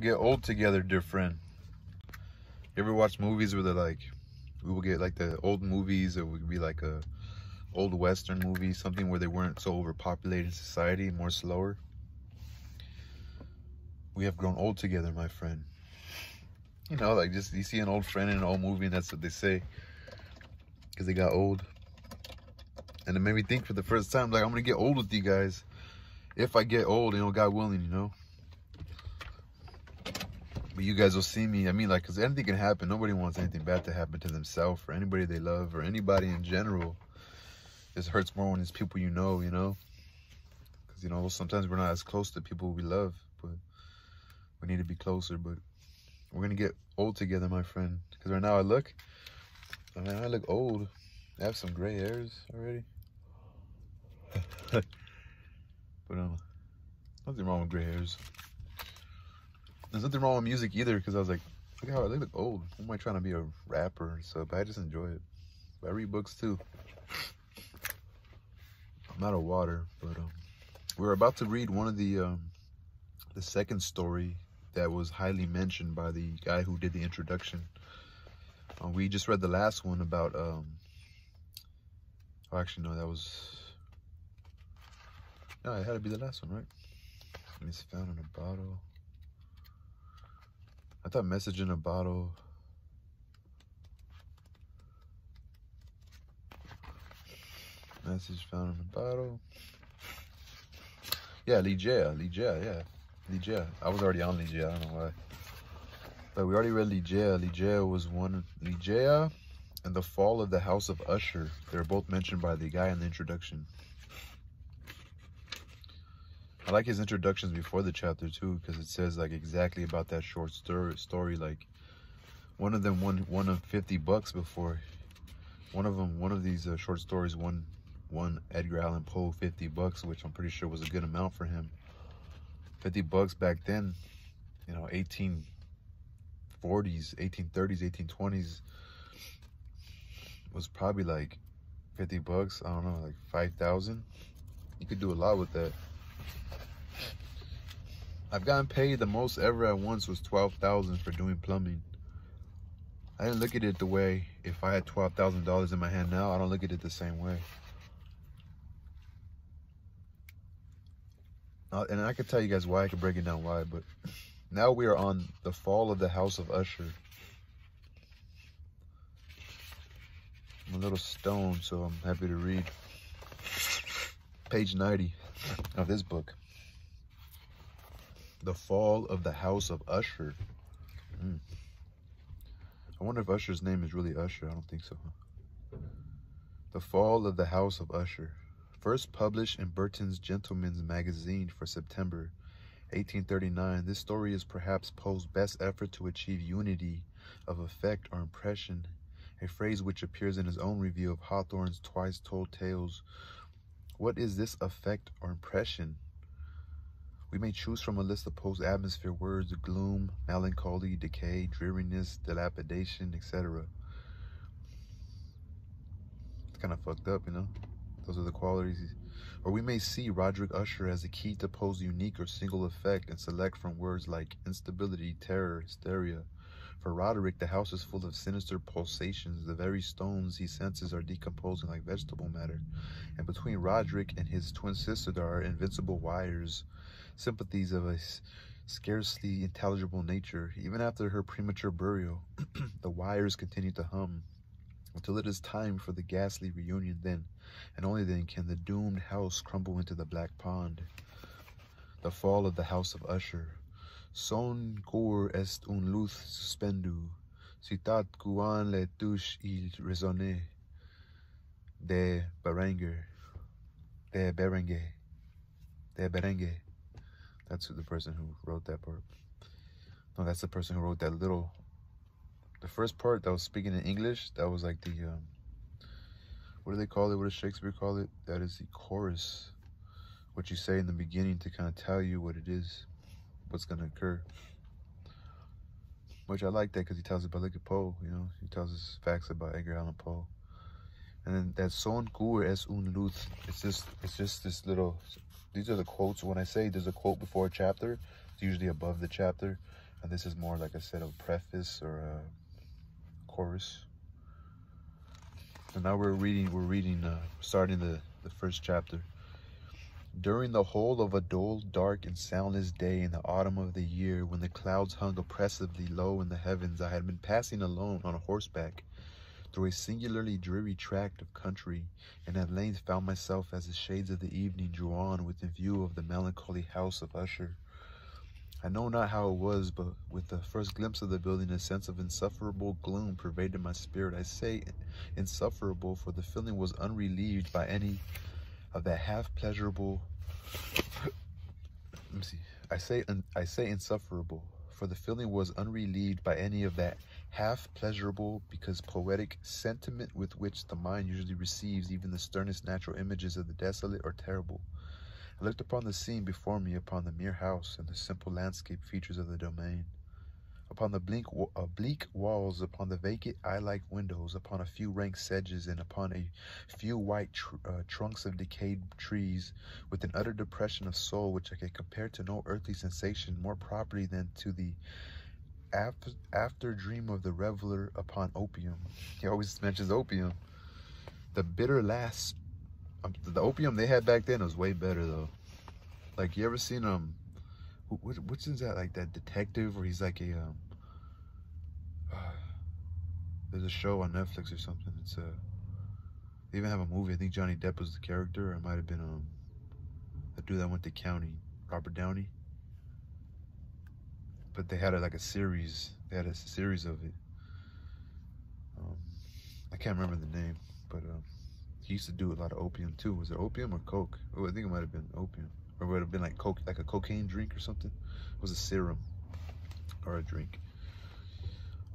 We'll get old together, dear friend. You ever watch movies where they're like, we will get like the old movies, or we'd be like a old western movie, something where they weren't so overpopulated in society, more slower. We have grown old together, my friend. You know, like just you see an old friend in an old movie, and that's what they say, because they got old. And it made me think for the first time, like I'm gonna get old with you guys, if I get old, you know, God willing, you know. But you guys will see me. I mean, like, because anything can happen. Nobody wants anything bad to happen to themselves or anybody they love or anybody in general. It hurts more when it's people you know, you know? Because, you know, sometimes we're not as close to people we love, but we need to be closer. But we're going to get old together, my friend. Because right now I look, I mean, I look old. I have some gray hairs already. but um, nothing wrong with gray hairs. There's nothing wrong with music either because I was like, look how I look old. Am I trying to be a rapper stuff? But I just enjoy it. I read books too. I'm out of water, but um, we're about to read one of the um, the second story that was highly mentioned by the guy who did the introduction. Uh, we just read the last one about um. Oh, actually, no, that was. No, it had to be the last one, right? It's found in a bottle. I thought message in a bottle. Message found in a bottle. Yeah, Ligeia, Ligeia, yeah. Ligeia. I was already on Ligeia, I don't know why. But we already read Ligeia. Ligeia was one Ligeia and the fall of the house of Usher. They're both mentioned by the guy in the introduction. I like his introductions before the chapter too, because it says like exactly about that short story. Story like one of them won one of fifty bucks before. One of them, one of these uh, short stories won won Edgar Allan Poe fifty bucks, which I'm pretty sure was a good amount for him. Fifty bucks back then, you know, 1840s, 1830s, 1820s was probably like 50 bucks. I don't know, like 5,000. You could do a lot with that. I've gotten paid the most ever at once was 12,000 for doing plumbing. I didn't look at it the way if I had $12,000 in my hand now, I don't look at it the same way. Uh, and I could tell you guys why, I could break it down why, but now we are on the fall of the house of Usher. I'm a little stoned, so I'm happy to read page 90 of this book. The Fall of the House of Usher. Mm. I wonder if Usher's name is really Usher. I don't think so. The Fall of the House of Usher. First published in Burton's Gentleman's Magazine for September 1839, this story is perhaps Poe's best effort to achieve unity of effect or impression, a phrase which appears in his own review of Hawthorne's Twice Told Tales. What is this effect or impression? We may choose from a list of post-atmosphere words gloom, melancholy, decay, dreariness, dilapidation, etc. It's kind of fucked up, you know? Those are the qualities. Or we may see Roderick Usher as a key to Poe's unique or single effect and select from words like instability, terror, hysteria. For Roderick, the house is full of sinister pulsations. The very stones he senses are decomposing like vegetable matter. And between Roderick and his twin sister, there are invincible wires sympathies of a scarcely intelligible nature. Even after her premature burial, the wires continue to hum until it is time for the ghastly reunion then, and only then can the doomed house crumble into the black pond. The fall of the house of Usher. Son cor est un luth suspendu, citat cuan le touche il résonne, de Berenger, de Berenger, de Berenger. That's the person who wrote that part. No, that's the person who wrote that little. The first part that was speaking in English, that was like the, um, what do they call it? What does Shakespeare call it? That is the chorus. What you say in the beginning to kind of tell you what it is, what's going to occur. Which I like that because he tells us about, at Poe, you know, he tells us facts about Edgar Allan Poe. And then that son cour es un luz. It's just, it's just this little these are the quotes. When I say there's a quote before a chapter, it's usually above the chapter. And this is more, like I said, a preface or a chorus. So now we're reading, we're reading, uh, starting the, the first chapter. During the whole of a dull, dark, and soundless day in the autumn of the year, when the clouds hung oppressively low in the heavens, I had been passing alone on horseback through a singularly dreary tract of country, and at length found myself as the shades of the evening drew on within view of the melancholy house of Usher. I know not how it was, but with the first glimpse of the building, a sense of insufferable gloom pervaded my spirit. I say insufferable, for the feeling was unrelieved by any of that half pleasurable. Let me see. I say I say insufferable, for the feeling was unrelieved by any of that half pleasurable because poetic sentiment with which the mind usually receives even the sternest natural images of the desolate or terrible. I looked upon the scene before me, upon the mere house and the simple landscape features of the domain, upon the bleak, uh, bleak walls, upon the vacant eye-like windows, upon a few rank sedges, and upon a few white tr uh, trunks of decayed trees, with an utter depression of soul which I could compare to no earthly sensation more properly than to the after, after dream of the reveler upon opium. He always mentions opium. The bitter last, um, the opium they had back then was way better though. Like you ever seen um, which, which is that like that detective where he's like a um, uh, there's a show on Netflix or something. It's a uh, they even have a movie. I think Johnny Depp was the character. It might have been um, the dude that went to county, Robert Downey but they had a, like a series. They had a series of it. Um, I can't remember the name, but um, he used to do a lot of opium too. Was it opium or coke? Oh, I think it might have been opium, or it would have been like coke, like a cocaine drink or something. It was a serum or a drink.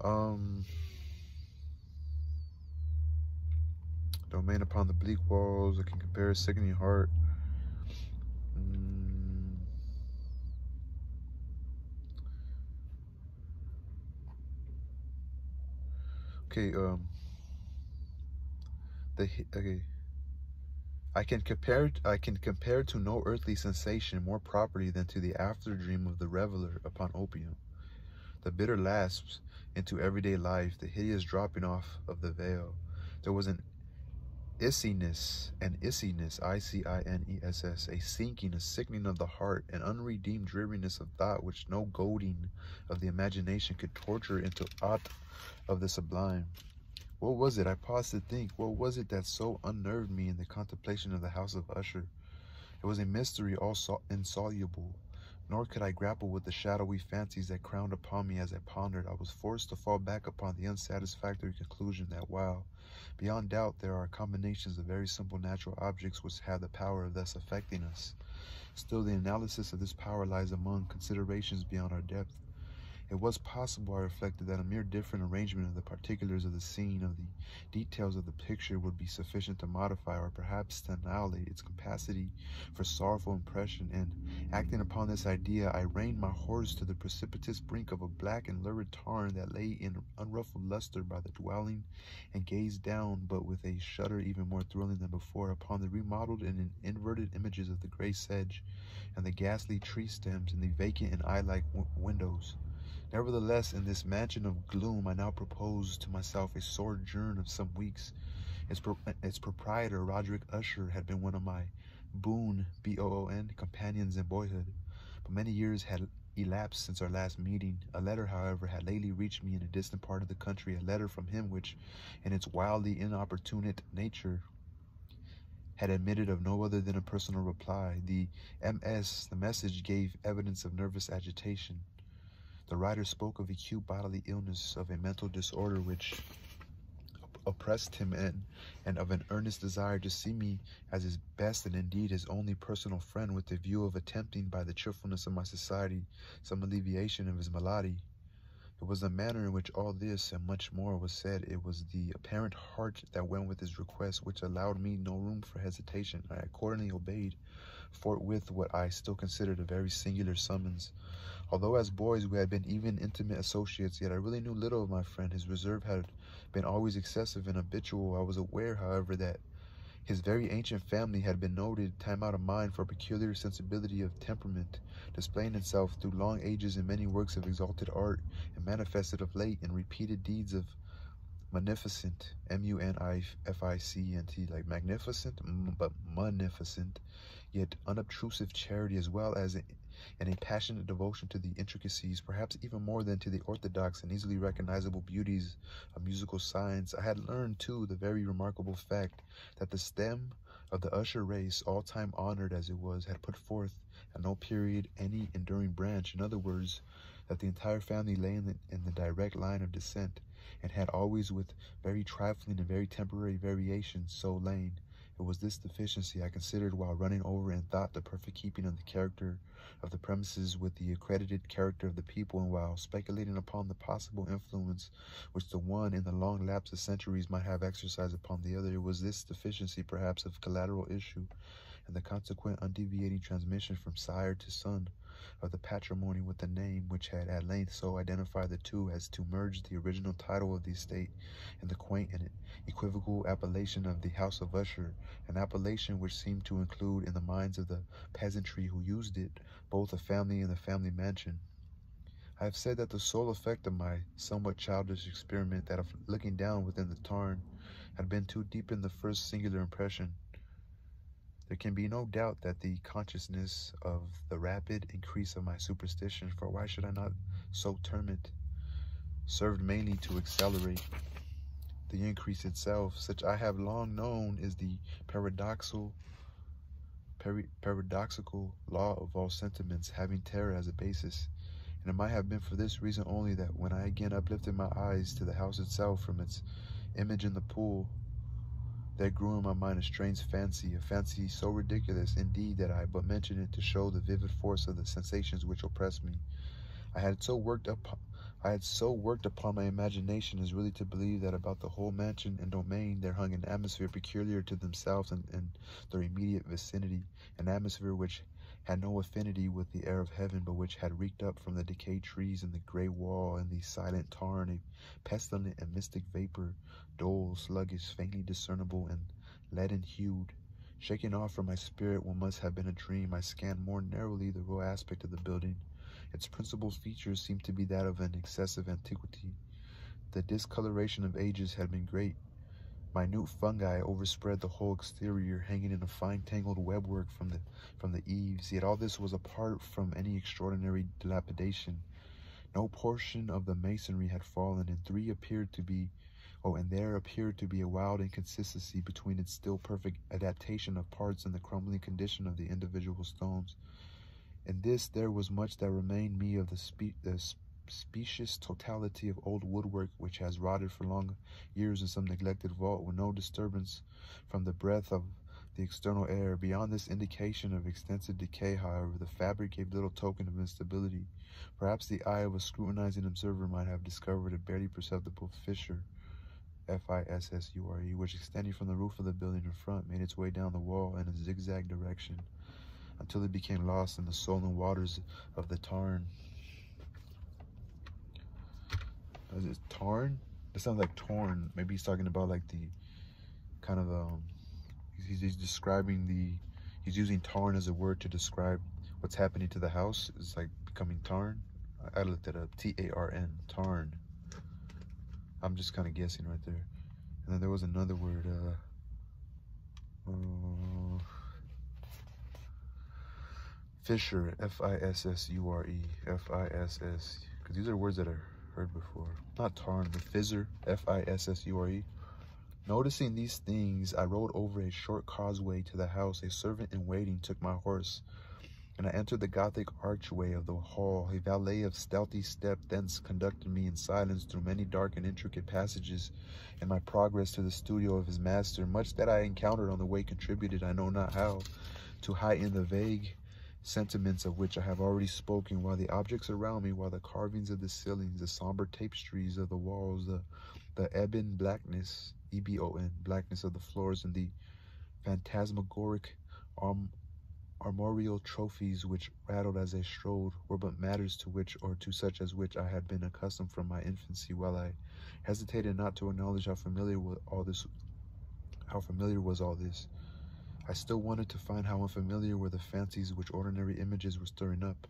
Um, domain upon the bleak walls. I can compare a sickening heart. Okay, um, the okay. I can compare I can compare to no earthly sensation more properly than to the after dream of the reveler upon opium. The bitter lapse into everyday life, the hideous dropping off of the veil. There was an issiness, an issiness, I-C-I-N-E-S-S, a sinking, a sickening of the heart, an unredeemed dreariness of thought which no goading of the imagination could torture into aught of the sublime. What was it? I paused to think. What was it that so unnerved me in the contemplation of the house of Usher? It was a mystery all so insoluble, nor could I grapple with the shadowy fancies that crowned upon me as I pondered. I was forced to fall back upon the unsatisfactory conclusion that while, beyond doubt, there are combinations of very simple natural objects which have the power of thus affecting us, still the analysis of this power lies among considerations beyond our depth. It was possible, I reflected, that a mere different arrangement of the particulars of the scene, of the details of the picture, would be sufficient to modify or perhaps to annihilate its capacity for sorrowful impression, and, acting upon this idea, I reined my horse to the precipitous brink of a black and lurid tarn that lay in unruffled luster by the dwelling, and gazed down, but with a shudder even more thrilling than before, upon the remodeled and inverted images of the gray sedge, and the ghastly tree stems, and the vacant and eye-like windows. Nevertheless, in this mansion of gloom, I now propose to myself a sojourn of some weeks. Its, pro its proprietor, Roderick Usher, had been one of my boon, B-O-O-N, companions in boyhood. But many years had elapsed since our last meeting. A letter, however, had lately reached me in a distant part of the country, a letter from him which, in its wildly inopportune nature, had admitted of no other than a personal reply. The MS, the message, gave evidence of nervous agitation. The writer spoke of acute bodily illness, of a mental disorder which oppressed him and, and of an earnest desire to see me as his best and indeed his only personal friend with the view of attempting by the cheerfulness of my society some alleviation of his malady. It was the manner in which all this and much more was said. It was the apparent heart that went with his request which allowed me no room for hesitation. I accordingly obeyed forthwith what I still considered a very singular summons. Although as boys we had been even intimate associates, yet I really knew little of my friend. His reserve had been always excessive and habitual. I was aware, however, that His very ancient family had been noted time out of mind for a peculiar sensibility of temperament, displaying itself through long ages in many works of exalted art, and manifested of late in repeated deeds of magnificent, M-U-N-I-F-I-C-E-N-T, like magnificent, but munificent, yet unobtrusive charity, as well as an impassioned devotion to the intricacies, perhaps even more than to the orthodox and easily recognizable beauties of musical science. I had learned, too, the very remarkable fact that the stem of the Usher race, all time honored as it was, had put forth at no period any enduring branch. In other words, that the entire family lay in the, in the direct line of descent, and had always, with very trifling and very temporary variations, so lain. It was this deficiency I considered while running over in thought the perfect keeping of the character of the premises with the accredited character of the people, and while speculating upon the possible influence which the one in the long lapse of centuries might have exercised upon the other, it was this deficiency perhaps of collateral issue, and the consequent undeviating transmission from sire to son of the patrimony with the name which had at length so identified the two as to merge the original title of the estate in the quaint and equivocal appellation of the House of Usher, an appellation which seemed to include in the minds of the peasantry who used it both the family and the family mansion. I have said that the sole effect of my somewhat childish experiment, that of looking down within the tarn, had been to deepen the first singular impression. There can be no doubt that the consciousness of the rapid increase of my superstition, for why should I not so term it, served mainly to accelerate the increase itself, such I have long known is the paradoxal paradoxical law of all sentiments, having terror as a basis. And it might have been for this reason only that when I again uplifted my eyes to the house itself from its image in the pool, there grew in my mind a strange fancy, a fancy so ridiculous indeed that I but mention it to show the vivid force of the sensations which oppressed me. I had so worked up I had so worked upon my imagination as really to believe that about the whole mansion and domain there hung an atmosphere peculiar to themselves and, and their immediate vicinity, an atmosphere which had no affinity with the air of heaven, but which had reeked up from the decayed trees and the gray wall and the silent tarn, a pestilent and mystic vapor, dull, sluggish, faintly discernible, and leaden-hued. Shaking off from my spirit what must have been a dream, I scanned more narrowly the real aspect of the building, its principal features seemed to be that of an excessive antiquity. The discoloration of ages had been great. Minute fungi overspread the whole exterior, hanging in a fine tangled webwork from the from the eaves. Yet all this was apart from any extraordinary dilapidation. No portion of the masonry had fallen, and three appeared to be Oh, and there appeared to be a wild inconsistency between its still perfect adaptation of parts and the crumbling condition of the individual stones. In this there was much that remained me of the, spe specious totality of old woodwork which has rotted for long years in some neglected vault with no disturbance from the breath of the external air. Beyond this indication of extensive decay, however, the fabric gave little token of instability. Perhaps the eye of a scrutinizing observer might have discovered a barely perceptible fissure, F-I-S-S-U-R-E, which extending from the roof of the building in front made its way down the wall in a zigzag direction until it became lost in the sullen waters of the Tarn. Is it Tarn? It sounds like torn. Maybe he's talking about like the kind of um. He's, he's describing the. He's using Tarn as a word to describe what's happening to the house. It's like becoming Tarn. I, I looked it up. T A R N. Tarn. I'm just kind of guessing right there. And then there was another word. Uh, uh, Fissure, F-I-S-S-U-R-E, F-I-S-S, because these are words that I've heard before. Not tarn, but fissure, F-I-S-S-U-R-E. Noticing these things, I rode over a short causeway to the house. A servant in waiting took my horse, and I entered the Gothic archway of the hall. A valet of stealthy step thence conducted me in silence through many dark and intricate passages in my progress to the studio of his master. Much that I encountered on the way contributed, I know not how, to heighten the vague sentiments of which I have already spoken, while the objects around me, while the carvings of the ceilings, the somber tapestries of the walls, the, the ebon blackness, E-B-O-N, blackness of the floors, and the phantasmagoric arm, armorial trophies which rattled as I strode, were but matters to which, or to such as which I had been accustomed from my infancy, while I hesitated not to acknowledge how familiar all this How familiar was all this? I still wanted to find how unfamiliar were the fancies which ordinary images were stirring up.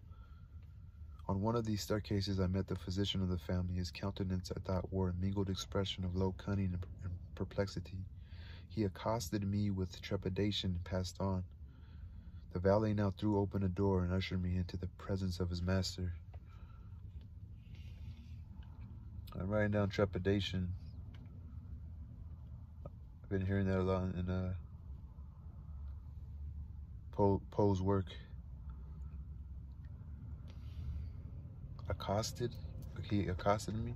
On one of these staircases, I met the physician of the family. His countenance, I thought, wore a mingled expression of low cunning and perplexity. He accosted me with trepidation and passed on. The valet now threw open a door and ushered me into the presence of his master. I'm writing down trepidation. I've been hearing that a lot in uh, Poe, Poe's work. Accosted? He accosted me?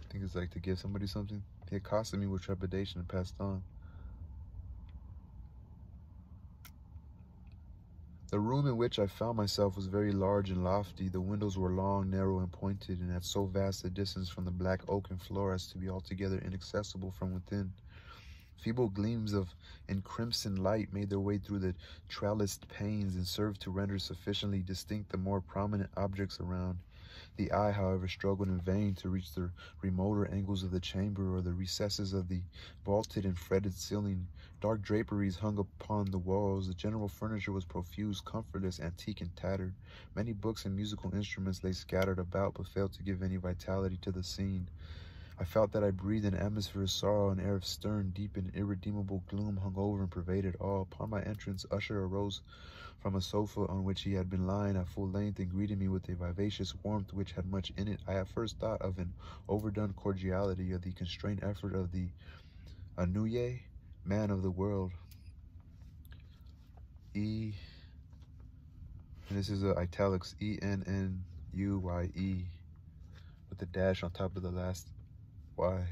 I think it's like to give somebody something. He accosted me with trepidation and passed on. The room in which I found myself was very large and lofty. The windows were long, narrow, and pointed, and at so vast a distance from the black oaken floor as to be altogether inaccessible from within. Feeble gleams of encrimsoned light made their way through the trellised panes and served to render sufficiently distinct the more prominent objects around. The eye, however, struggled in vain to reach the remoter angles of the chamber or the recesses of the vaulted and fretted ceiling. Dark draperies hung upon the walls. The general furniture was profuse, comfortless, antique, and tattered. Many books and musical instruments lay scattered about, but failed to give any vitality to the scene. I felt that I breathed an atmosphere of sorrow, an air of stern, deep, and irredeemable gloom hung over and pervaded all. Upon my entrance, Usher arose from a sofa on which he had been lying at full length and greeted me with a vivacious warmth which had much in it. I at first thought of an overdone cordiality, of the constrained effort of the ennuyé man of the world. E, and this is a italics, E-N-N-U-Y-E, with a dash on top of the last why?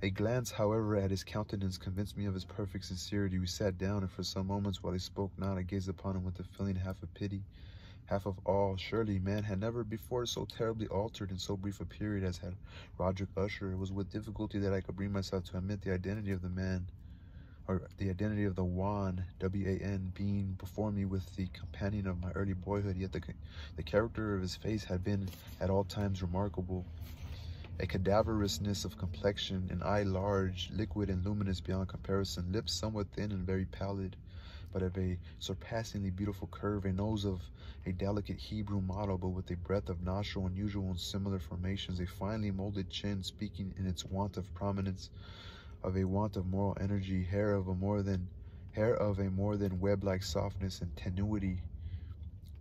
A glance, however, at his countenance convinced me of his perfect sincerity. We sat down, and for some moments while he spoke not, I gazed upon him with a feeling half of pity, half of awe. Surely man had never before so terribly altered in so brief a period as had Roderick Usher. It was with difficulty that I could bring myself to admit the identity of the man, or the identity of the Wan, W-A-N, being before me with the companion of my early boyhood. Yet the, the character of his face had been at all times remarkable a cadaverousness of complexion, an eye large, liquid and luminous beyond comparison, lips somewhat thin and very pallid, but of a surpassingly beautiful curve, a nose of a delicate Hebrew model, but with a breadth of nostril unusual in similar formations, a finely molded chin speaking in its want of prominence, of a want of moral energy, hair of a more than hair of a more than web-like softness and tenuity,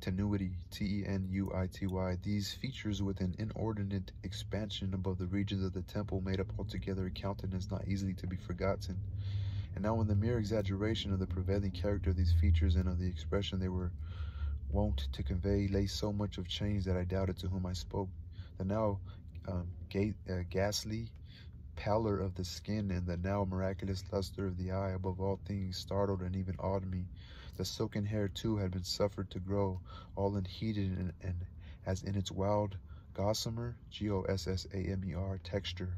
tenuity, T-E-N-U-I-T-Y. These features with an inordinate expansion above the regions of the temple made up altogether a countenance not easily to be forgotten. And now in the mere exaggeration of the prevailing character of these features and of the expression they were wont to convey lay so much of change that I doubted to whom I spoke. The now um, ga uh, ghastly pallor of the skin and the now miraculous luster of the eye above all things startled and even awed me. The silken hair, too, had been suffered to grow, all unheeded and, and as in its wild gossamer, G-O-S-S-A-M-E-R, texture.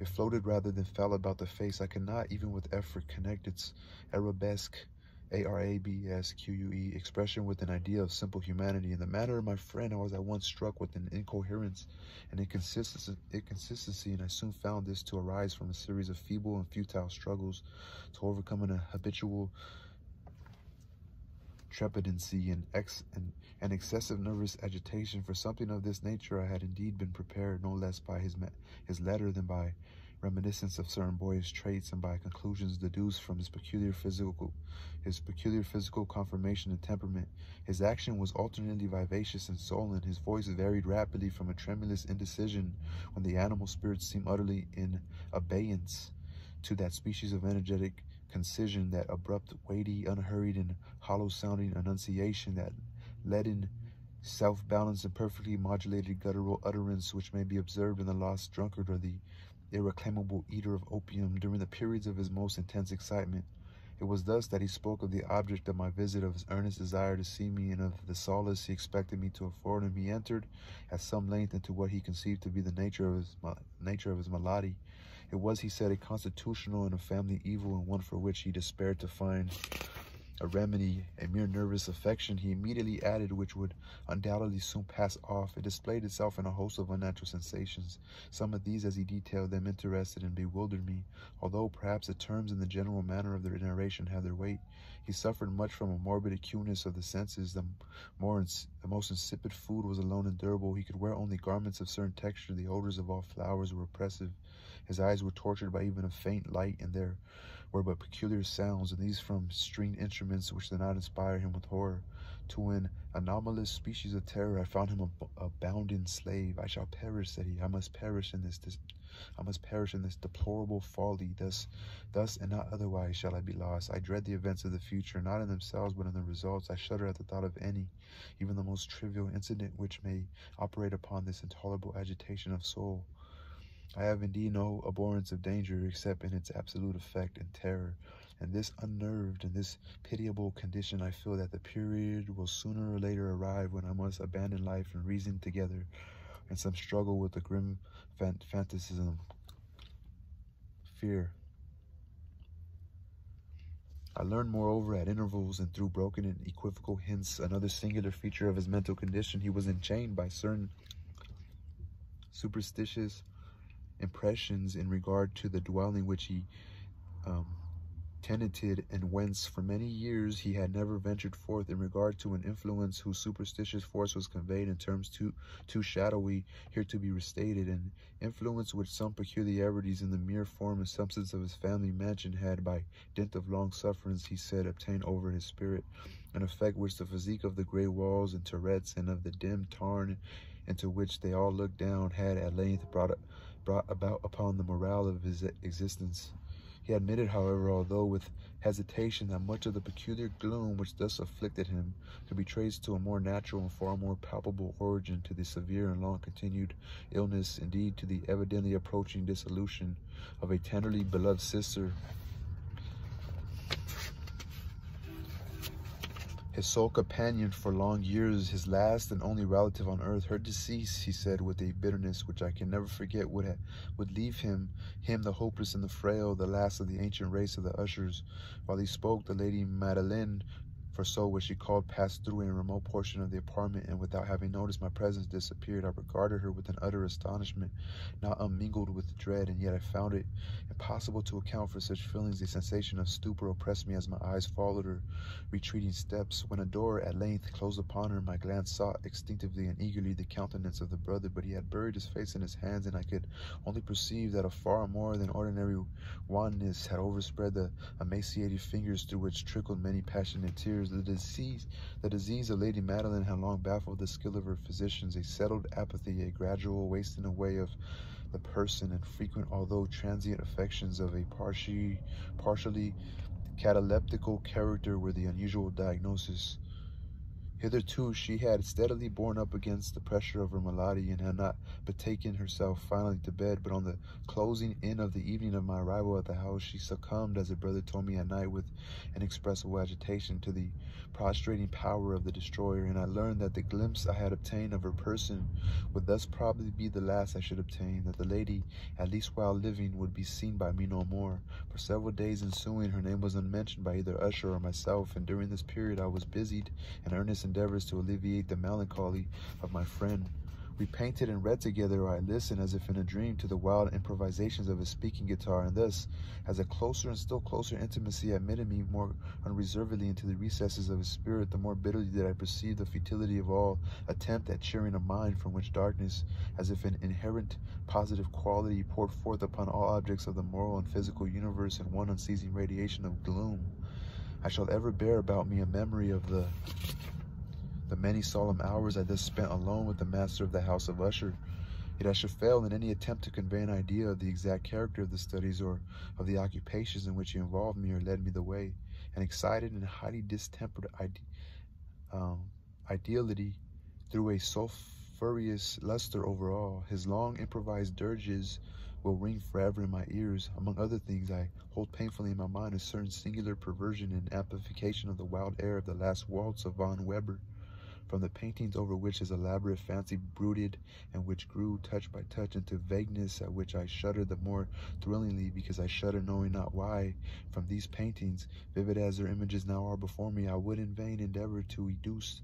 It floated rather than fell about the face. I could not, even with effort, connect its arabesque, A-R-A-B-S-Q-U-E, expression with an idea of simple humanity. In the manner of my friend, I was at once struck with an incoherence and inconsistency, inconsistency, and I soon found this to arise from a series of feeble and futile struggles to overcome an habitual trepidancy and, ex and, and excessive nervous agitation. For something of this nature I had indeed been prepared, no less by his, his letter than by reminiscence of certain boyish traits and by conclusions deduced from his peculiar physical his peculiar physical conformation and temperament. His action was alternately vivacious and sullen. His voice varied rapidly from a tremulous indecision when the animal spirits seemed utterly in abeyance to that species of energetic concision, that abrupt, weighty, unhurried, and hollow-sounding enunciation, that leaden, self-balanced, and perfectly modulated guttural utterance which may be observed in the lost drunkard or the irreclaimable eater of opium during the periods of his most intense excitement. It was thus that he spoke of the object of my visit, of his earnest desire to see me, and of the solace he expected me to afford him. He entered at some length into what he conceived to be the nature of his nature of his malady, it was, he said, a constitutional and a family evil, and one for which he despaired to find a remedy, a mere nervous affection, he immediately added, which would undoubtedly soon pass off. It displayed itself in a host of unnatural sensations. Some of these, as he detailed them, interested and bewildered me, although perhaps the terms and the general manner of their narration had their weight. He suffered much from a morbid acuteness of the senses. The, more the most insipid food was alone endurable. He could wear only garments of certain texture. The odors of all flowers were oppressive. His eyes were tortured by even a faint light, and there were but peculiar sounds, and these from stringed instruments which did not inspire him with horror. To an anomalous species of terror, I found him a, a bounden slave. I shall perish, said he. I must perish in this, this I must perish in this deplorable folly. Thus, thus and not otherwise shall I be lost. I dread the events of the future, not in themselves, but in the results. I shudder at the thought of any, even the most trivial incident which may operate upon this intolerable agitation of soul. I have indeed no abhorrence of danger except in its absolute effect and terror. And this unnerved, and this pitiable condition, I feel that the period will sooner or later arrive when I must abandon life and reason together in some struggle with the grim fant- fantasism, fear. I learned, moreover, at intervals and through broken and equivocal hints, another singular feature of his mental condition. He was enchained by certain superstitious impressions in regard to the dwelling which he um, tenanted and whence for many years he had never ventured forth in regard to an influence whose superstitious force was conveyed in terms too too shadowy here to be restated an influence which some peculiarities in the mere form and substance of his family mansion had by dint of long sufferance he said obtained over his spirit an effect which the physique of the gray walls and turrets and of the dim tarn into which they all looked down had at length brought brought about upon the morale of his existence. He admitted, however, although with hesitation, that much of the peculiar gloom which thus afflicted him could be traced to a more natural and far more palpable origin, to the severe and long-continued illness, indeed to the evidently approaching dissolution of a tenderly beloved sister his sole companion for long years, his last and only relative on earth. Her decease, he said with a bitterness which I can never forget, would would leave him, him the hopeless and the frail, the last of the ancient race of the ushers. While he spoke, the lady Madeline for so was she called, passed through a remote portion of the apartment, and without having noticed my presence, disappeared. I regarded her with an utter astonishment, not unmingled with dread, and yet I found it impossible to account for such feelings. A sensation of stupor oppressed me as my eyes followed her retreating steps. When a door at length closed upon her, my glance sought instinctively and eagerly the countenance of the brother, but he had buried his face in his hands, and I could only perceive that a far more than ordinary wanness had overspread the emaciated fingers through which trickled many passionate tears. The disease, the disease of Lady Madeline had long baffled the skill of her physicians. A settled apathy, a gradual wasting away of the person, and frequent, although transient, affections of a partially, partially cataleptical character were the unusual diagnosis. Hitherto she had steadily borne up against the pressure of her malady and had not betaken herself finally to bed, but on the closing in of the evening of my arrival at the house, she succumbed, as a brother told me at night with inexpressible agitation, to the prostrating power of the destroyer, and I learned that the glimpse I had obtained of her person would thus probably be the last I should obtain, that the lady, at least while living, would be seen by me no more. For several days ensuing, her name was unmentioned by either Usher or myself, and during this period I was busied in earnest endeavors to alleviate the melancholy of my friend. We painted and read together, or I listened as if in a dream to the wild improvisations of his speaking guitar, and thus, as a closer and still closer intimacy admitted me more unreservedly into the recesses of his spirit, the more bitterly did I perceive the futility of all attempt at cheering a mind from which darkness, as if an inherent positive quality, poured forth upon all objects of the moral and physical universe in one unceasing radiation of gloom. I shall ever bear about me a memory of the the many solemn hours I thus spent alone with the master of the house of Usher. Yet I should fail in any attempt to convey an idea of the exact character of the studies or of the occupations in which he involved me or led me the way. An excited and highly distempered ide um, ideality threw a sulphurous luster over all. His long improvised dirges will ring forever in my ears. Among other things, I hold painfully in my mind a certain singular perversion and amplification of the wild air of the last waltz of Von Weber from the paintings over which his elaborate fancy brooded, and which grew touch by touch into vagueness at which I shuddered the more thrillingly because I shudder knowing not why. From these paintings, vivid as their images now are before me, I would in vain endeavor to educe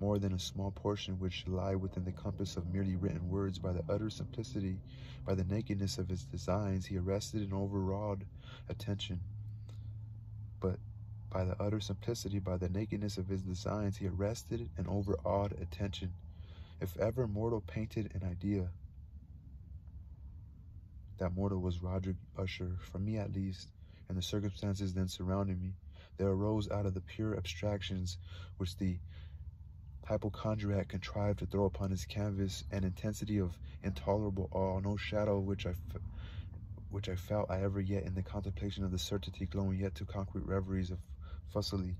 more than a small portion which lie within the compass of merely written words by the utter simplicity, by the nakedness of his designs, he arrested and overawed attention. But by the utter simplicity, by the nakedness of his designs, he arrested and overawed attention. If ever mortal painted an idea, that mortal was Roderick Usher, for me at least, and the circumstances then surrounding me. There arose out of the pure abstractions which the hypochondriac contrived to throw upon his canvas an intensity of intolerable awe, no shadow which I which I felt I ever yet in the contemplation of the certainty glowing yet to concrete reveries of Fuseli.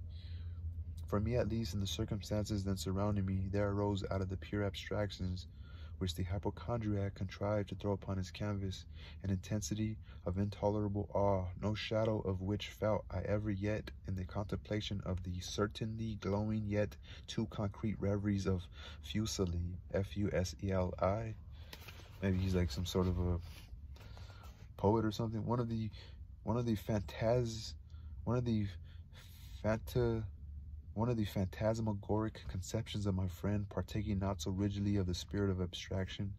For me, at least, in the circumstances then surrounding me, there arose out of the pure abstractions which the hypochondriac contrived to throw upon his canvas an intensity of intolerable awe, no shadow of which felt I ever yet in the contemplation of the certainly glowing yet too concrete reveries of Fuseli, F-U-S-E-L-I. Maybe he's like some sort of a poet or something. One of the, one of the phantaz, one of the Fanta, one of the phantasmagoric conceptions of my friend, partaking not so rigidly of the spirit of abstraction,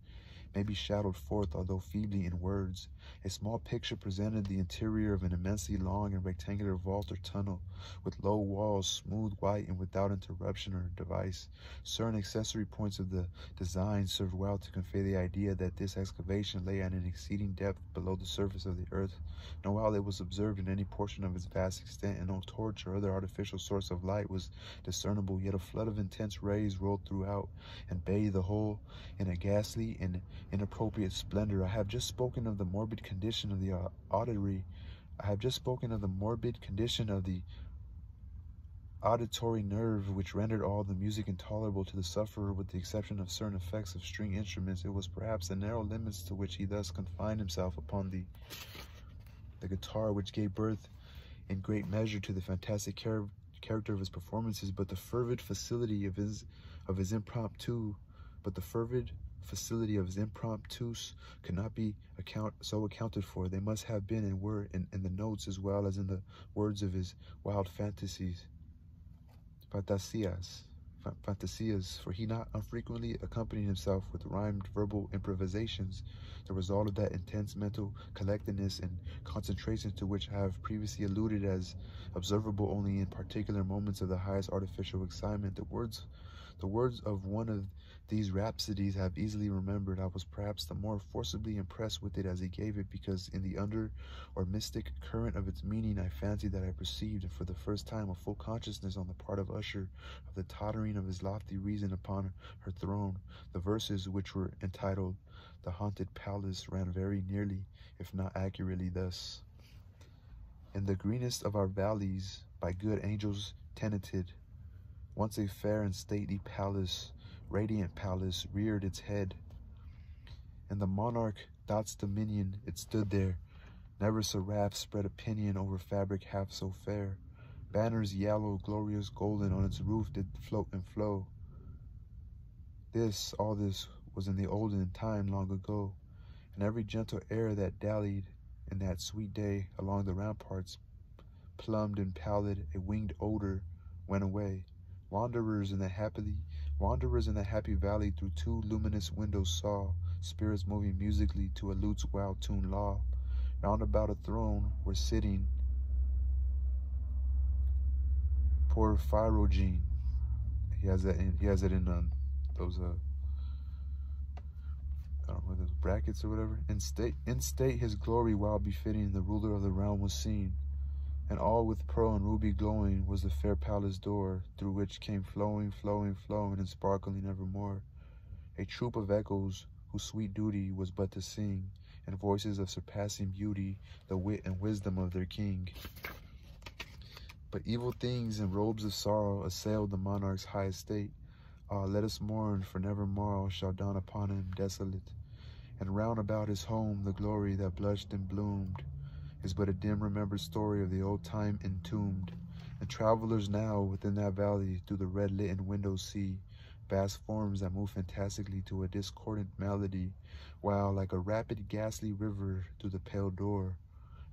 may be shadowed forth, although feebly in words. A small picture presented the interior of an immensely long and rectangular vault or tunnel, with low walls, smooth white and without interruption or device. Certain accessory points of the design served well to convey the idea that this excavation lay at an exceeding depth below the surface of the earth. No outlet was observed in any portion of its vast extent, and no torch or other artificial source of light was discernible, yet a flood of intense rays rolled throughout and bathed the whole in a ghastly and inappropriate splendor. I have just spoken of the morbid condition of the uh, auditory. I have just spoken of the morbid condition of the auditory nerve which rendered all the music intolerable to the sufferer with the exception of certain effects of string instruments. It was perhaps the narrow limits to which he thus confined himself upon the, the guitar which gave birth in great measure to the fantastic char character of his performances, but the fervid facility of his of his impromptu, but the fervid facility of his impromptus could not be account so accounted for. They must have been and were in, in the notes as well as in the words of his wild fantasies. Fantasias. Fantasias, for he not unfrequently accompanied himself with rhymed verbal improvisations, the result of that intense mental collectedness and concentration to which I have previously alluded as observable only in particular moments of the highest artificial excitement. The words, the words of one of these rhapsodies have easily remembered. I was perhaps the more forcibly impressed with it as he gave it because in the under or mystic current of its meaning I fancied that I perceived for the first time a full consciousness on the part of Usher of the tottering of his lofty reason upon her throne. The verses which were entitled The Haunted Palace ran very nearly, if not accurately, thus. In the greenest of our valleys, by good angels tenanted, once a fair and stately palace radiant palace reared its head. And the monarch Dot's dominion, it stood there. Never seraph spread a pinion over fabric half so fair. Banners yellow, glorious golden, on its roof did float and flow. This, all this, was in the olden time long ago, and every gentle air that dallied in that sweet day along the ramparts, plumbed and pallid, a winged odor went away. Wanderers in the happily Wanderers in the happy valley through two luminous windows saw spirits moving musically to a lute's wild tune law. Round about a throne were sitting Porphyrogene. He has that. In, he has it in um, those uh, I don't know those brackets or whatever. In state, in state, his glory, while befitting the ruler of the realm, was seen and all with pearl and ruby glowing was the fair palace door, through which came flowing, flowing, flowing, and sparkling evermore, a troop of echoes whose sweet duty was but to sing, and voices of surpassing beauty, the wit and wisdom of their king. But evil things in robes of sorrow assailed the monarch's high estate. Ah, let us mourn, for never morrow shall dawn upon him desolate, and round about his home the glory that blushed and bloomed is but a dim remembered story of the old time entombed, and travelers now within that valley through the red lit windows see vast forms that move fantastically to a discordant melody, while, like a rapid, ghastly river through the pale door,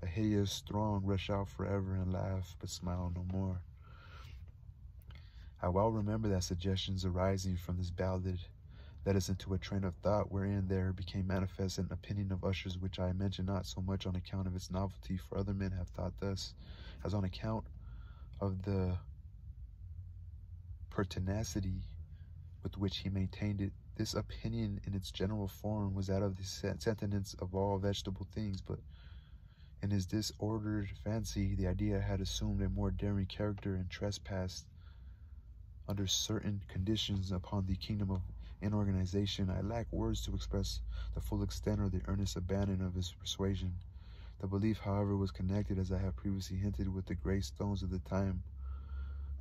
a hideous throng rush out forever and laugh, but smile no more. I well remember that suggestions arising from this ballad led us into a train of thought wherein there became manifest an opinion of Usher's which I mention not so much on account of its novelty, for other men have thought thus, as on account of the pertinacity with which he maintained it. This opinion in its general form was that of the sentiments of all vegetable things, but in his disordered fancy, the idea had assumed a more daring character and trespassed under certain conditions upon the kingdom of inorganization. I lack words to express the full extent or the earnest abandon of his persuasion. The belief, however, was connected, as I have previously hinted, with the gray stones of the time,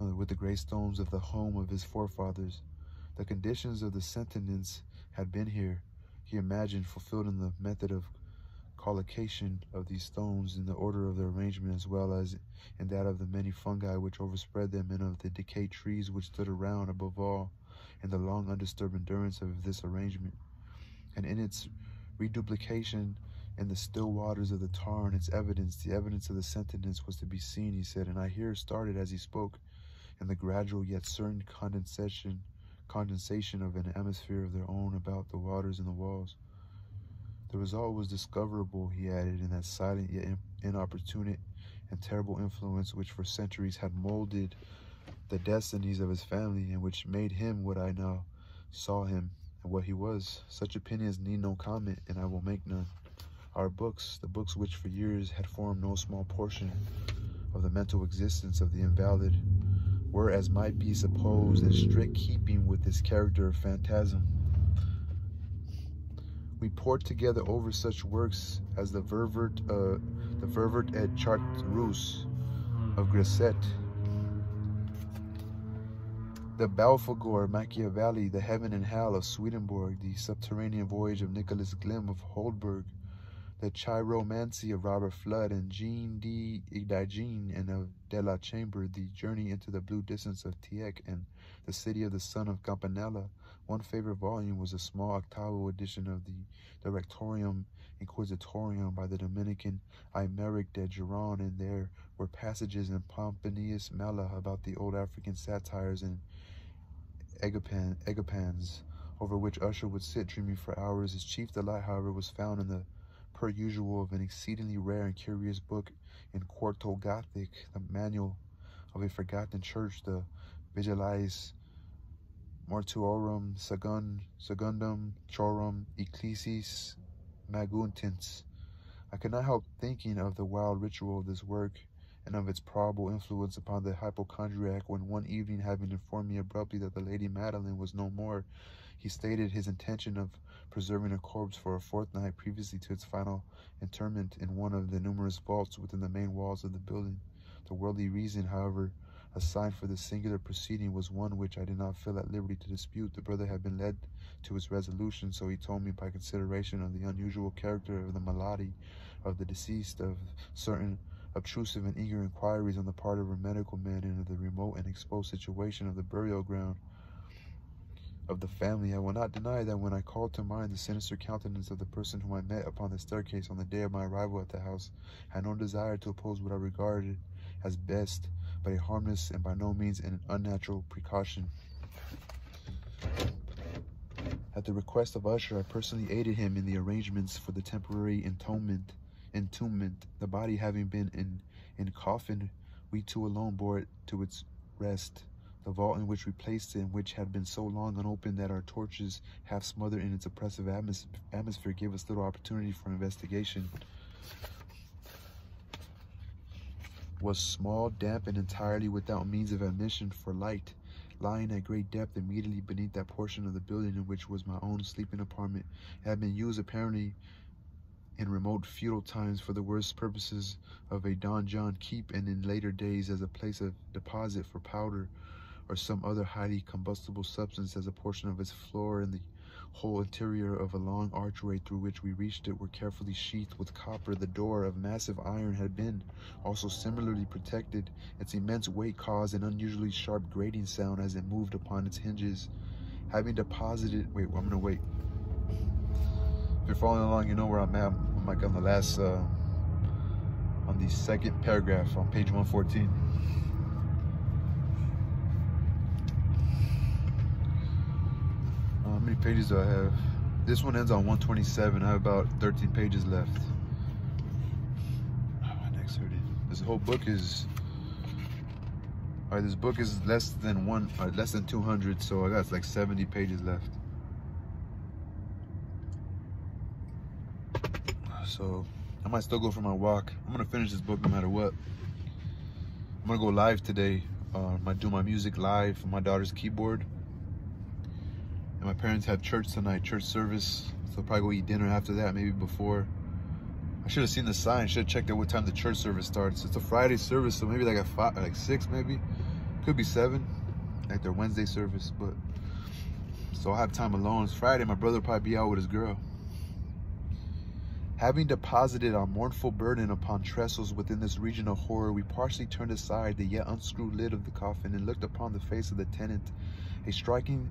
uh, with the gray stones of the home of his forefathers. The conditions of the sentence had been here, he imagined, fulfilled in the method of collocation of these stones, in the order of their arrangement, as well as in that of the many fungi which overspread them, and of the decayed trees which stood around, above all, in the long undisturbed endurance of this arrangement. And in its reduplication in the still waters of the tarn, its evidence, the evidence of the sentence was to be seen, he said, and I here started as he spoke, in the gradual yet certain condensation condensation of an atmosphere of their own about the waters and the walls. The result was discoverable, he added, in that silent yet inopportune and terrible influence which for centuries had molded the destinies of his family and which made him what I now saw him and what he was. Such opinions need no comment, and I will make none. Our books, the books which for years had formed no small portion of the mental existence of the invalid, were, as might be supposed, in strict keeping with this character of phantasm we poured together over such works as the Ververt, uh, the Ververt et Chartreuse of Gresset, the Belphegor Machiavelli, the Heaven and Hell of Swedenborg, the Subterranean Voyage of Nicholas Klimm of Holberg, the Chiromancy of Robert Flud and Jean de Igdigene and of De la Chambre, the Journey into the Blue Distance of Tieck, and the City of the Sun of Campanella, one favorite volume was a small octavo edition of the Directorium Inquisitorium by the Dominican Aymeric de Giron, and there were passages in Pomponius Mela about the old African satyrs and Aegipans, over which Usher would sit dreaming for hours. His chief delight, however, was found in the per usual of an exceedingly rare and curious book in quarto Gothic, the manual of a forgotten church, the Vigiles mortuorum secund, secundum chorum maguntins. I could not help thinking of the wild ritual of this work and of its probable influence upon the hypochondriac when one evening having informed me abruptly that the Lady Madeline was no more, he stated his intention of preserving a corpse for a fortnight previously to its final interment in one of the numerous vaults within the main walls of the building. The worldly reason, however, assigned for this singular proceeding was one which I did not feel at liberty to dispute. The brother had been led to his resolution, so he told me by consideration of the unusual character of the malady of the deceased, of certain obtrusive and eager inquiries on the part of her medical men, and of the remote and exposed situation of the burial ground of the family. I will not deny that when I called to mind the sinister countenance of the person whom I met upon the staircase on the day of my arrival at the house, I had no desire to oppose what I regarded as best but a harmless and by no means an unnatural precaution. At the request of Usher, I personally aided him in the arrangements for the temporary entombment. Entombment, the body having been in in coffin, we two alone bore it to its rest. The vault in which we placed it, which had been so long unopened that our torches, half smothered in its oppressive atmos atmosphere, gave us little opportunity for investigation. Was small, damp, and entirely without means of admission for light. Lying at great depth immediately beneath that portion of the building in which was my own sleeping apartment, it had been used apparently in remote feudal times for the worst purposes of a donjon keep and in later days as a place of deposit for powder or some other highly combustible substance as a portion of its floor in the whole interior of a long archway through which we reached it were carefully sheathed with copper. The door of massive iron had been also similarly protected. Its immense weight caused an unusually sharp grating sound as it moved upon its hinges. Having deposited, wait, I'm gonna wait. If you're following along, you know where I'm at. I'm like on the last, uh, on the second paragraph on page 114. Uh, how many pages do I have? This one ends on 127. I have about 13 pages left. Oh, next 30. This whole book is all right, this book is less than one, uh, less than 200, so I got like 70 pages left. So I might still go for my walk. I'm gonna finish this book no matter what. I'm gonna go live today. Uh, I do my music live from my daughter's keyboard. And my parents have church tonight, church service. So I'll probably go eat dinner after that, maybe before. I should have seen the sign. Should have checked out what time the church service starts. It's a Friday service, so maybe like at five, like six, maybe. Could be seven, like their Wednesday service. But so I'll have time alone. It's Friday. My brother probably be out with his girl. Having deposited our mournful burden upon trestles within this region of horror, we partially turned aside the yet unscrewed lid of the coffin and looked upon the face of the tenant. A striking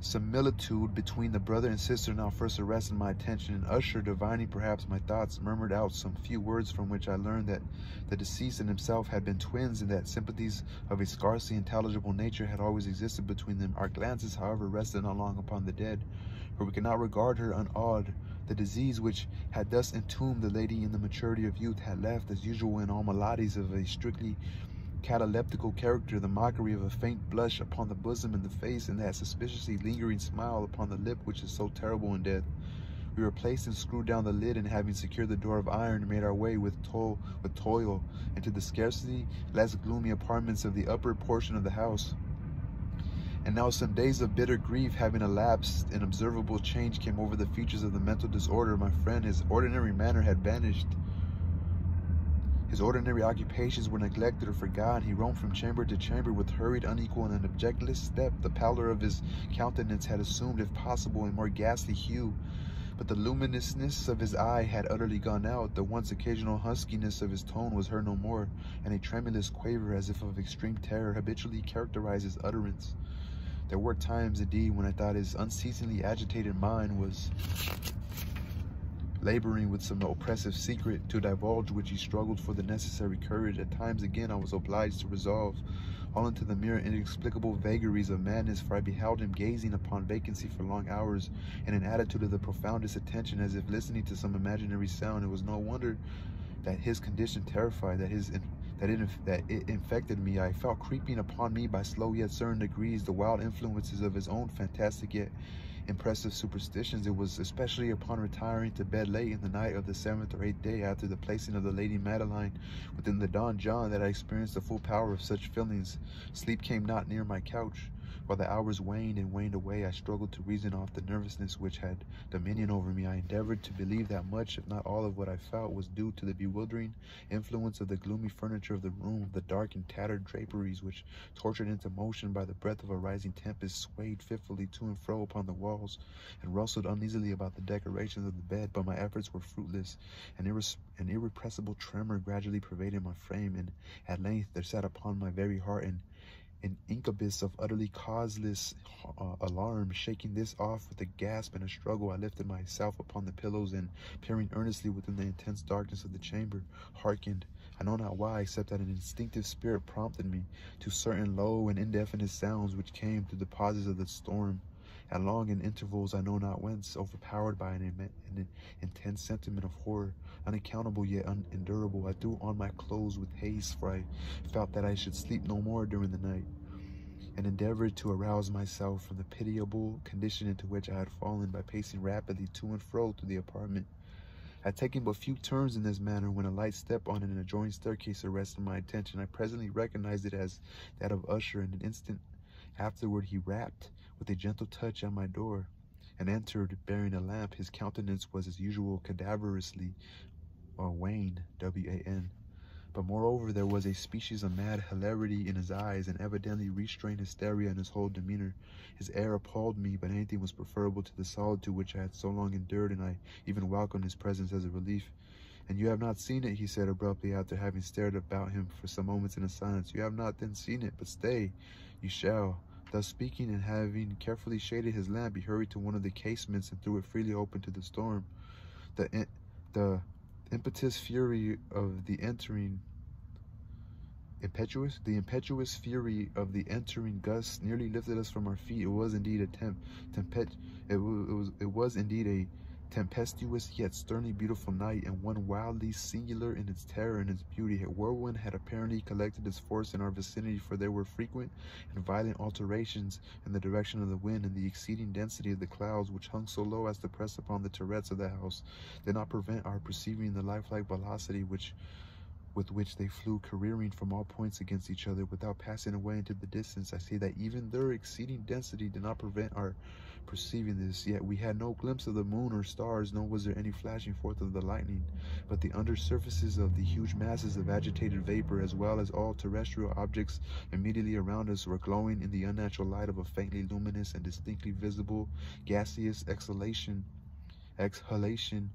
similitude between the brother and sister now first arrested my attention, and Usher, divining perhaps my thoughts, murmured out some few words from which I learned that the deceased and himself had been twins, and that sympathies of a scarcely intelligible nature had always existed between them. Our glances, however, rested not long upon the dead, for we could not regard her unawed. The disease which had thus entombed the lady in the maturity of youth had left, as usual in all maladies of a strictly cataleptical character, the mockery of a faint blush upon the bosom and the face, and that suspiciously lingering smile upon the lip which is so terrible in death. We replaced and screwed down the lid, and having secured the door of iron, made our way with toil, with toil into the scarcely less gloomy apartments of the upper portion of the house. And now some days of bitter grief having elapsed, an observable change came over the features of the mental disorder. My friend, his ordinary manner had vanished. His ordinary occupations were neglected or forgotten. He roamed from chamber to chamber with hurried, unequal, and objectless step. The pallor of his countenance had assumed, if possible, a more ghastly hue. But the luminousness of his eye had utterly gone out. The once occasional huskiness of his tone was heard no more, and a tremulous quaver, as if of extreme terror, habitually characterized his utterance. There were times, indeed, when I thought his unceasingly agitated mind was laboring with some oppressive secret to divulge which he struggled for the necessary courage. At times again I was obliged to resolve all into the mere inexplicable vagaries of madness, for I beheld him gazing upon vacancy for long hours in an attitude of the profoundest attention, as if listening to some imaginary sound. It was no wonder that his condition terrified, that his that it, that it infected me. I felt creeping upon me by slow yet certain degrees the wild influences of his own fantastic yet impressive superstitions. It was especially upon retiring to bed late in the night of the seventh or eighth day after the placing of the Lady Madeline within the donjon that I experienced the full power of such feelings. Sleep came not near my couch. While the hours waned and waned away, I struggled to reason off the nervousness which had dominion over me. I endeavored to believe that much, if not all of what I felt, was due to the bewildering influence of the gloomy furniture of the room, the dark and tattered draperies which, tortured into motion by the breath of a rising tempest, swayed fitfully to and fro upon the walls and rustled uneasily about the decorations of the bed. But my efforts were fruitless. An, irres an irrepressible tremor gradually pervaded my frame, and at length there sat upon my very heart an an incubus of utterly causeless uh, alarm. Shaking this off with a gasp and a struggle, I lifted myself upon the pillows and, peering earnestly within the intense darkness of the chamber, hearkened. I know not why, except that an instinctive spirit prompted me to certain low and indefinite sounds which came through the pauses of the storm. At long in intervals, I know not whence, overpowered by an, an intense sentiment of horror, unaccountable yet unendurable, I threw on my clothes with haste, for I felt that I should sleep no more during the night, and endeavored to arouse myself from the pitiable condition into which I had fallen by pacing rapidly to and fro through the apartment. I had taken but few turns in this manner when a light step on an adjoining staircase arrested my attention. I presently recognized it as that of Usher, and an instant afterward he rapped with a gentle touch at my door, and entered bearing a lamp. His countenance was as usual cadaverously uh, wan, W-A-N. But moreover, there was a species of mad hilarity in his eyes, and evidently restrained hysteria in his whole demeanor. His air appalled me, but anything was preferable to the solitude which I had so long endured, and I even welcomed his presence as a relief. And you have not seen it, he said abruptly after having stared about him for some moments in a silence. You have not then seen it, but stay, you shall. Thus speaking, and having carefully shaded his lamp, he hurried to one of the casements and threw it freely open to the storm. The, the impetuous fury of the entering impetuous the impetuous fury of the entering gusts nearly lifted us from our feet. It was indeed a temp, tempet it, it was it was indeed a tempestuous yet sternly beautiful night, and one wildly singular in its terror and its beauty. A whirlwind had apparently collected its force in our vicinity, for there were frequent and violent alterations in the direction of the wind, and the exceeding density of the clouds, which hung so low as to press upon the turrets of the house, did not prevent our perceiving the lifelike velocity which with which they flew careering from all points against each other without passing away into the distance. I say that even their exceeding density did not prevent our perceiving this, yet we had no glimpse of the moon or stars, nor was there any flashing forth of the lightning. But the under surfaces of the huge masses of agitated vapor, as well as all terrestrial objects immediately around us, were glowing in the unnatural light of a faintly luminous and distinctly visible gaseous exhalation, exhalation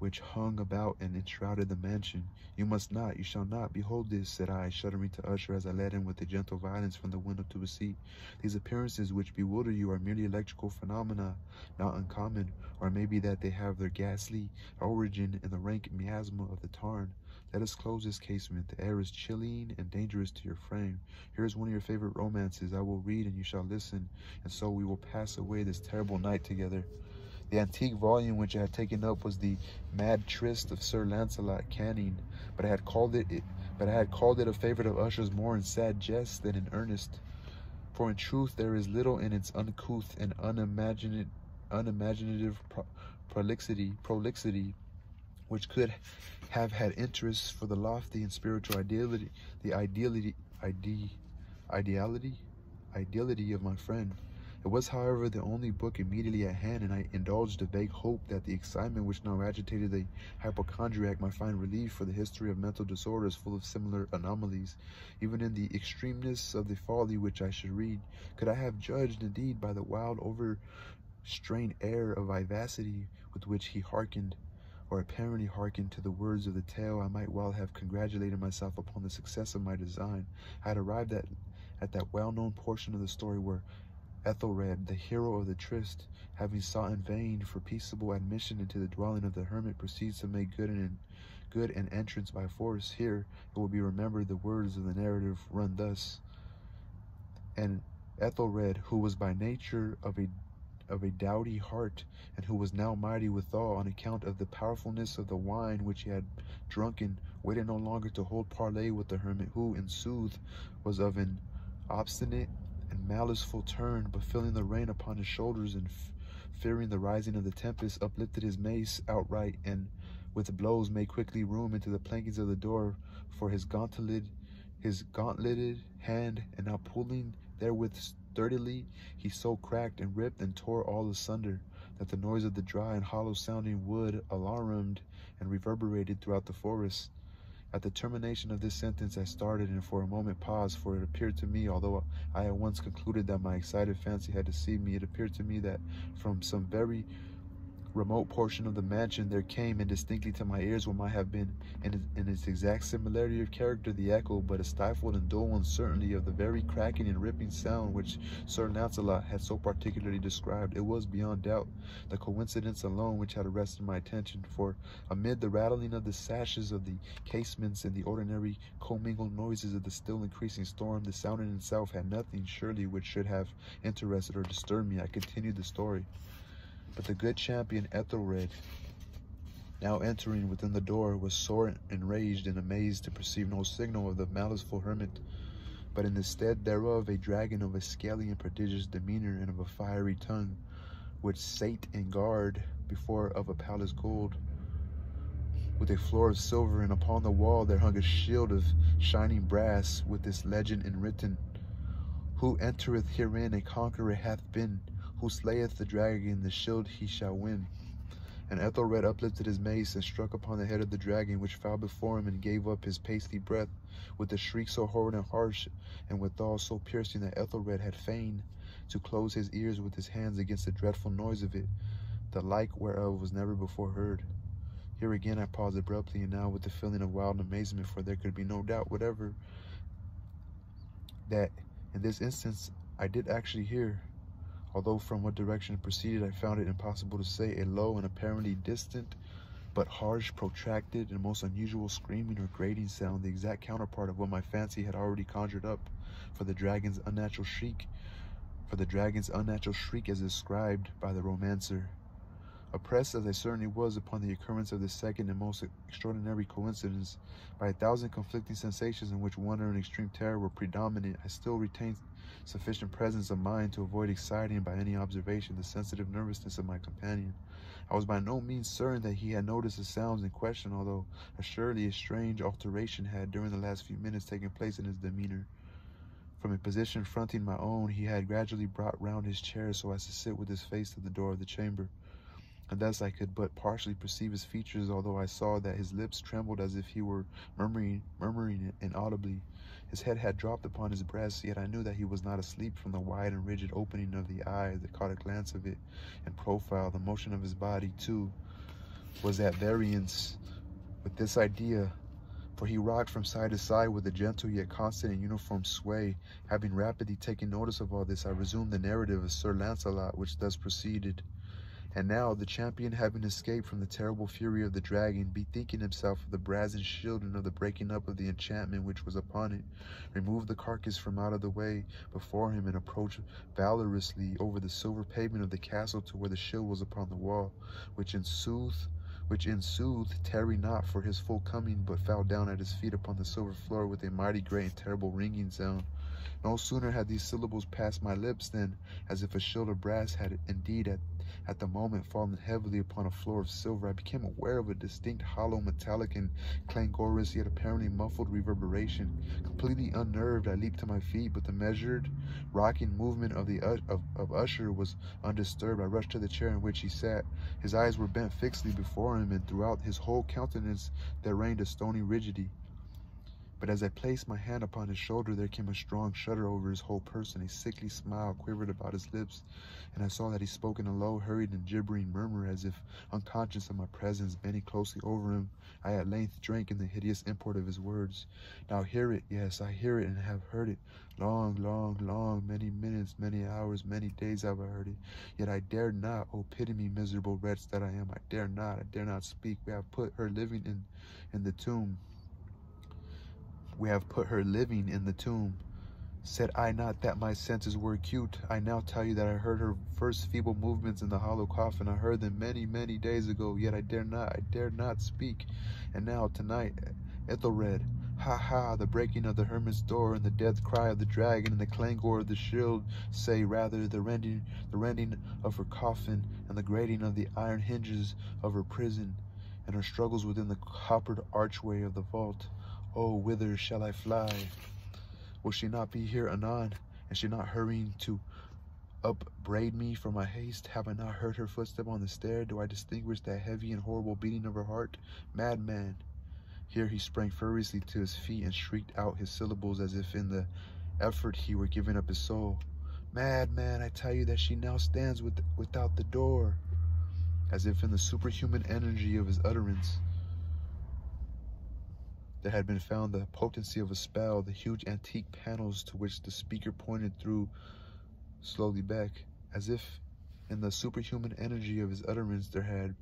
which hung about and enshrouded the mansion. You must not, you shall not behold this, said I, shuddering to Usher as I led him with a gentle violence from the window to a seat. These appearances which bewilder you are merely electrical phenomena, not uncommon, or maybe that they have their ghastly origin in the rank miasma of the tarn. Let us close this casement. The air is chilling and dangerous to your frame. Here is one of your favorite romances. I will read and you shall listen, and so we will pass away this terrible night together. The antique volume which I had taken up was the Mad Tryst of Sir Launcelot Canning, but I had called it, it but I had called it a favorite of Usher's more in sad jest than in earnest. For in truth there is little in its uncouth and unimaginative, unimaginative pro prolixity, prolixity which could have had interest for the lofty and spiritual ideality, the ideality, ide, ideality, ideality of my friend. It was, however, the only book immediately at hand, and I indulged a vague hope that the excitement which now agitated the hypochondriac might find relief for the history of mental disorders full of similar anomalies. Even in the extremeness of the folly which I should read, could I have judged, indeed, by the wild, overstrained air of vivacity with which he hearkened, or apparently hearkened to the words of the tale, I might well have congratulated myself upon the success of my design. I had arrived at, at that well-known portion of the story where Ethelred, the hero of the tryst, having sought in vain for peaceable admission into the dwelling of the hermit, proceeds to make good an good an entrance by force. Here it will be remembered the words of the narrative run thus. And Ethelred, who was by nature of a of a doughty heart, and who was now mighty withal on account of the powerfulness of the wine which he had drunken, waited no longer to hold parley with the hermit, who, in sooth, was of an obstinate maliceful turn, but feeling the rain upon his shoulders and fearing the rising of the tempest, uplifted his mace outright and with blows made quickly room into the plankings of the door for his gauntleted, his gauntleted hand, and now pulling therewith sturdily, he so cracked and ripped and tore all asunder that the noise of the dry and hollow sounding wood alarmed and reverberated throughout the forest. At the termination of this sentence, I started and for a moment paused, for it appeared to me, although I at once concluded that my excited fancy had deceived me, it appeared to me that from some very remote portion of the mansion, there came indistinctly to my ears what might have been, in, in its exact similarity of character, the echo, but a stifled and dull uncertainty of the very cracking and ripping sound which Sir Launcelot had so particularly described. It was beyond doubt the coincidence alone which had arrested my attention, for amid the rattling of the sashes of the casements and the ordinary commingled noises of the still increasing storm, the sound in itself had nothing, surely, which should have interested or disturbed me. I continued the story. But the good champion Ethelred, now entering within the door, was sore enraged and amazed to perceive no signal of the maliceful hermit, but in the stead thereof a dragon of a scaly and prodigious demeanor and of a fiery tongue, which sate in guard before of a palace gold, with a floor of silver, and upon the wall there hung a shield of shining brass with this legend enwritten, Who entereth herein a conqueror hath been, who slayeth the dragon, the shield he shall win. And Ethelred uplifted his mace and struck upon the head of the dragon, which fell before him and gave up his pasty breath, with a shriek so horrid and harsh, and withal so piercing that Ethelred had fain to close his ears with his hands against the dreadful noise of it, the like whereof was never before heard. Here again I paused abruptly, and now with a feeling of wild amazement, for there could be no doubt whatever that in this instance I did actually hear, although from what direction it proceeded, I found it impossible to say, a low and apparently distant, but harsh, protracted, and most unusual screaming or grating sound, the exact counterpart of what my fancy had already conjured up for the dragon's unnatural shriek, for the dragon's unnatural shriek as described by the romancer. Oppressed as I certainly was upon the occurrence of this second and most extraordinary coincidence, by a thousand conflicting sensations in which wonder and extreme terror were predominant, I still retained sufficient presence of mind to avoid exciting by any observation the sensitive nervousness of my companion. I was by no means certain that he had noticed the sounds in question, although assuredly a strange alteration had during the last few minutes taken place in his demeanor. From a position fronting my own, he had gradually brought round his chair so as to sit with his face to the door of the chamber and thus I could but partially perceive his features, although I saw that his lips trembled as if he were murmuring, murmuring inaudibly. His head had dropped upon his breast, yet I knew that he was not asleep from the wide and rigid opening of the eyes that caught a glance of it in profile. The motion of his body, too, was at variance with this idea, for he rocked from side to side with a gentle yet constant and uniform sway. Having rapidly taken notice of all this, I resumed the narrative of Sir Launcelot, which thus proceeded. And now, the champion having escaped from the terrible fury of the dragon, bethinking himself of the brazen shield and of the breaking up of the enchantment which was upon it, removed the carcass from out of the way before him and approached valorously over the silver pavement of the castle to where the shield was upon the wall, which in sooth which in sooth tarried not for his full coming, but fell down at his feet upon the silver floor with a mighty great and terrible ringing sound. No sooner had these syllables passed my lips than, as if a shield of brass had indeed at at the moment falling heavily upon a floor of silver, I became aware of a distinct hollow metallic and clangorous yet apparently muffled reverberation. Completely unnerved, I leaped to my feet, but the measured, rocking movement of the of, of Usher was undisturbed. I rushed to the chair in which he sat. His eyes were bent fixedly before him, and throughout his whole countenance there reigned a stony rigidity. But as I placed my hand upon his shoulder, there came a strong shudder over his whole person. A sickly smile quivered about his lips, and I saw that he spoke in a low, hurried, and gibbering murmur, as if unconscious of my presence. Bending closely over him, I at length drank in the hideous import of his words. Now hear it, yes, I hear it, and have heard it. Long, long, long, many minutes, many hours, many days have I heard it. Yet I dare not, oh pity me, miserable wretch that I am. I dare not, I dare not speak. We have put her living in, in the tomb. We have put her living in the tomb. Said I not that my senses were acute? I now tell you that I heard her first feeble movements in the hollow coffin. I heard them many, many days ago, yet I dare not, I dare not speak. And now, tonight, Ethelred, ha ha, the breaking of the hermit's door, and the death cry of the dragon, and the clangor of the shield, say rather the rending, the rending of her coffin, and the grating of the iron hinges of her prison, and her struggles within the coppered archway of the vault. Oh, whither shall I fly? Will she not be here anon? And she not hurrying to upbraid me for my haste? Have I not heard her footstep on the stair? Do I distinguish that heavy and horrible beating of her heart? Madman! Here he sprang furiously to his feet and shrieked out his syllables as if in the effort he were giving up his soul. Madman, I tell you that she now stands with, without the door. As if in the superhuman energy of his utterance, there had been found the potency of a spell, the huge antique panels to which the speaker pointed through slowly back, as if in the superhuman energy of his utterance there had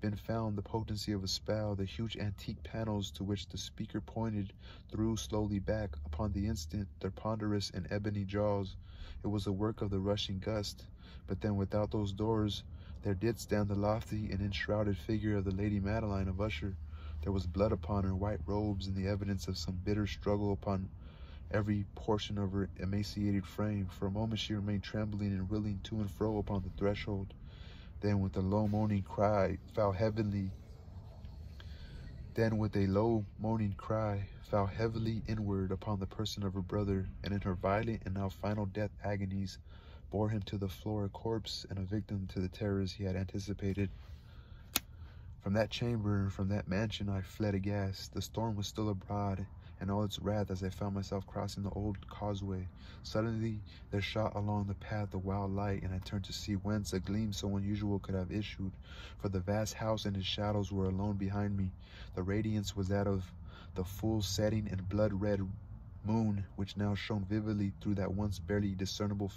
been found the potency of a spell, the huge antique panels to which the speaker pointed threw slowly back upon the instant their ponderous and ebony jaws. It was the work of the rushing gust, but then without those doors there did stand the lofty and enshrouded figure of the Lady Madeline of Usher, there was blood upon her white robes and the evidence of some bitter struggle upon every portion of her emaciated frame. For a moment she remained trembling and reeling to and fro upon the threshold. Then with a low moaning cry fell heavily then with a low moaning cry fell heavily inward upon the person of her brother, and in her violent and now final death agonies bore him to the floor a corpse and a victim to the terrors he had anticipated. From that chamber from that mansion I fled aghast. The storm was still abroad, and all its wrath as I found myself crossing the old causeway. Suddenly there shot along the path a wild light, and I turned to see whence a gleam so unusual could have issued. For the vast house and its shadows were alone behind me. The radiance was that of the full setting and blood-red moon, which now shone vividly through that once barely discernible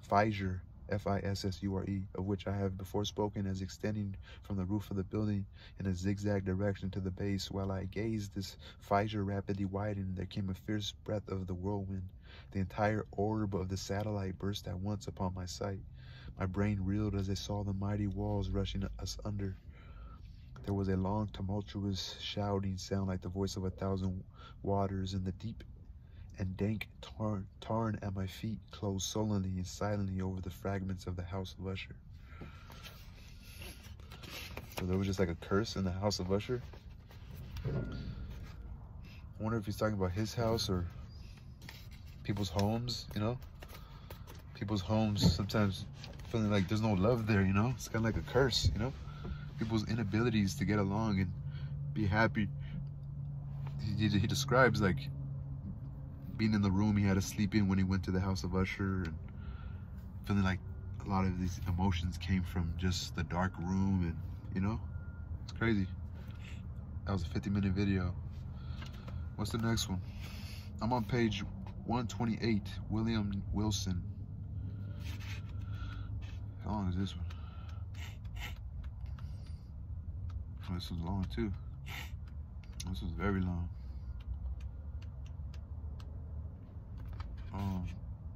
fissure, F-I-S-S-U-R-E, of which I have before spoken as extending from the roof of the building in a zigzag direction to the base. While I gazed, this fissure rapidly widened. There came a fierce breath of the whirlwind. The entire orb of the satellite burst at once upon my sight. My brain reeled as I saw the mighty walls rushing us under. There was a long, tumultuous shouting sound like the voice of a thousand waters, and the deep and dank tarn, tarn at my feet closed sullenly and silently over the fragments of the house of Usher. So there was just like a curse in the house of Usher. I wonder if he's talking about his house or people's homes, you know? People's homes sometimes feeling like there's no love there, you know? It's kind of like a curse, you know? People's inabilities to get along and be happy. He, he, he describes like being in the room he had to sleep in when he went to the house of Usher and feeling like a lot of these emotions came from just the dark room and, you know? It's crazy. That was a 50 minute video. What's the next one? I'm on page 128, William Wilson. How long is this one? This is long too. This is very long. Oh,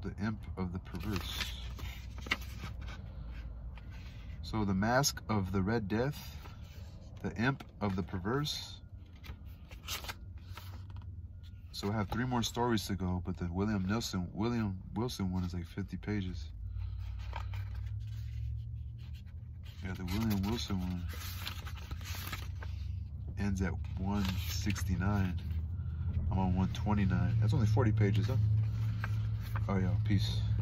the imp of the perverse. So the Masque of the Red Death, the imp of the perverse, so I have three more stories to go, but the William Nelson, William Wilson one is like 50 pages. Yeah, the William Wilson one ends at 169. I'm on 129. That's only 40 pages, huh? Oh yeah, peace.